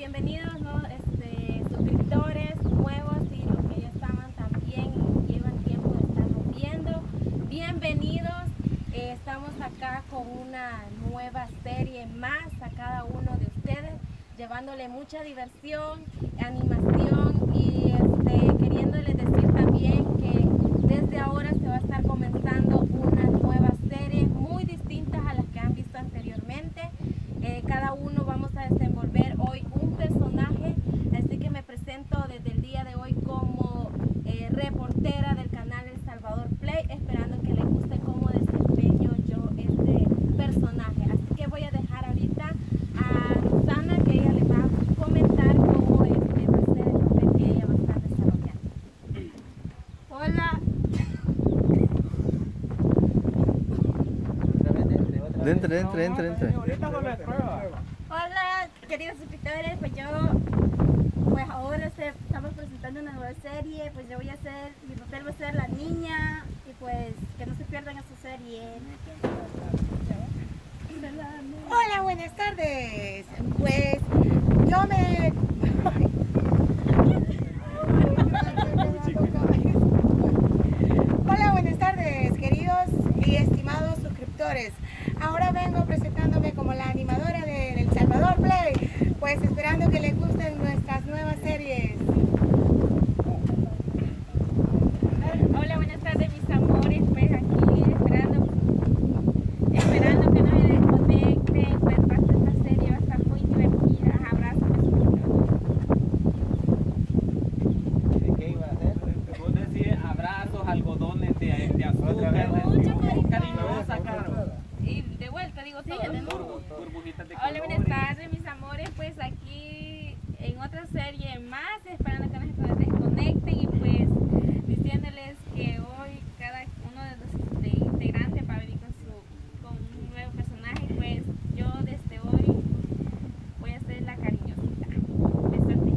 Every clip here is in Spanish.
bienvenidos ¿no? este, suscriptores nuevos y los que ya estaban también y llevan tiempo de estarnos viendo. Bienvenidos, eh, estamos acá con una nueva serie más a cada uno de ustedes, llevándole mucha diversión, animación y este, queriéndoles decir también que desde ahora se va a estar comenzando una nueva serie muy distintas a las que han visto anteriormente. Eh, cada uno vamos a desenvolver hoy un personaje, así que me presento desde el día de hoy como eh, reportera del canal El Salvador Play, esperando que les guste cómo desempeño yo este personaje. Así que voy a dejar ahorita a Susana que ella les va a comentar cómo este va a ser el papel que ella va a estar desarrollando. Hola, Entre, entre, entre, entre. hola, queridos suscriptores, pues yo, pues ahora se- estamos presentando una nueva serie, pues yo voy a ser, mi papel va a ser la niña, y pues que no se pierdan esa serie. Hola, buenas tardes. Pues yo me... Hola, buenas tardes, queridos y estimados suscriptores. Ahora vengo presentándome como la animadora de El Salvador Play, pues esperando que les gusten nuestras nuevas series. Hola, buenas tardes mis amores, pues aquí esperando, esperando que no se desconecten, pues parte de esta serie va a estar muy divertida, abrazos. ¿Qué iba a hacer? Vos decís abrazos, algodones de, de azúcar, todo, Burbujitas de Hola, buenas tardes mis amores, pues aquí en otra serie más, esperando que no se desconecten y pues diciéndoles que hoy cada uno de los de- integrantes va a venir con, su, con un nuevo personaje, pues yo desde hoy voy a ser la cariñosita. Besotes.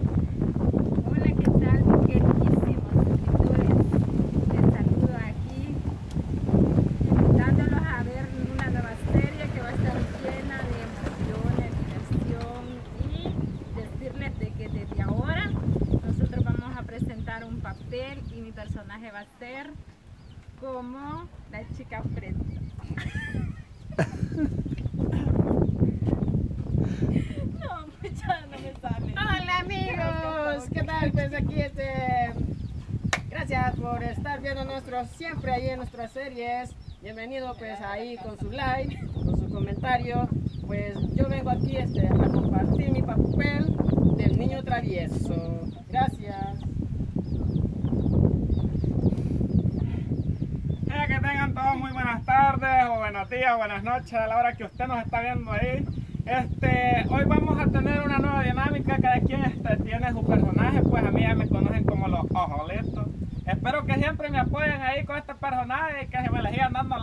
Hola, ¿qué tal? mis queridísimos suscriptores? Les saludo aquí, invitándolos a ver una nueva serie que va a estar llena de emociones, diversión y decirles de que desde ahora nosotros vamos a presentar un papel y mi personaje va a ser como la chica fresa. No, ya no me sale. Hola amigos, ¿qué tal? Pues aquí este... Gracias por estar viendo nuestros, siempre ahí en nuestras series. Bienvenido pues ahí con su like, con su comentario. Pues yo vengo aquí este, a compartir mi papel del niño travieso. Gracias. Eh, que tengan todos muy buenas tardes o buenos buenas noches a la hora que usted nos está viendo ahí. Este, hoy vamos a tener una nueva dinámica, cada quien este, tiene su personaje, pues a mí ya me conocen como los ojolitos. Espero que siempre me apoyen ahí con este personaje y que se me le sigan dando